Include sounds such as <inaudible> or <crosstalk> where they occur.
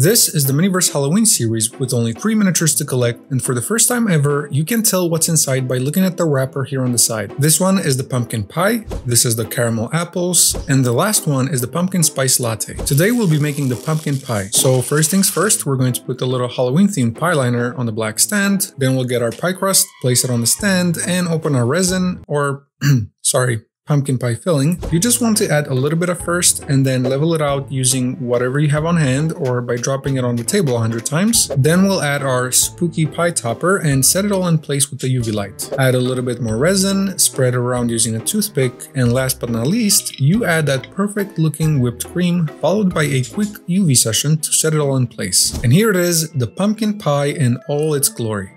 This is the Miniverse Halloween series with only 3 miniatures to collect and for the first time ever, you can tell what's inside by looking at the wrapper here on the side. This one is the pumpkin pie, this is the caramel apples, and the last one is the pumpkin spice latte. Today we'll be making the pumpkin pie. So first things first, we're going to put the little Halloween themed pie liner on the black stand, then we'll get our pie crust, place it on the stand, and open our resin, or <clears throat> sorry, pumpkin pie filling, you just want to add a little bit of first and then level it out using whatever you have on hand or by dropping it on the table 100 times. Then we'll add our spooky pie topper and set it all in place with the UV light. Add a little bit more resin, spread around using a toothpick, and last but not least, you add that perfect looking whipped cream followed by a quick UV session to set it all in place. And here it is, the pumpkin pie in all its glory.